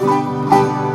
Música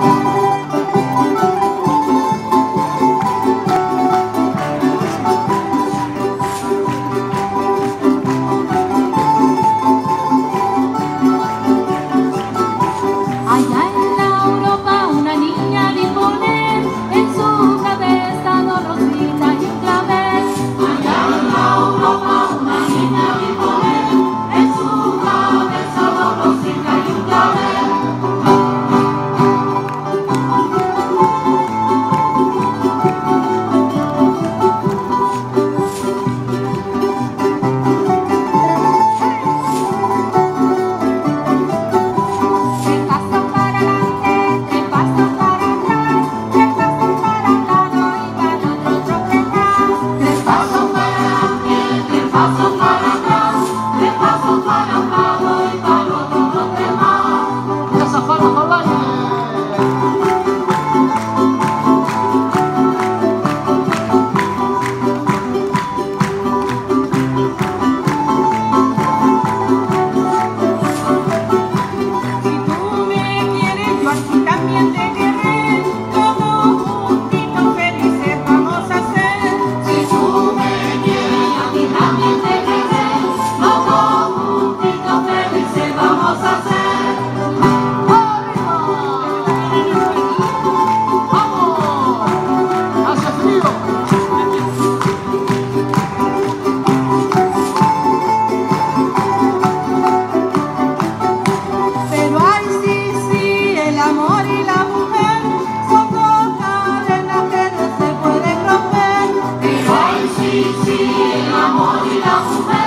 Pero ay sí sí el amor y la mujer son cosas en las que no se pueden romper, pero ay sí, sí, el amor y la mujer.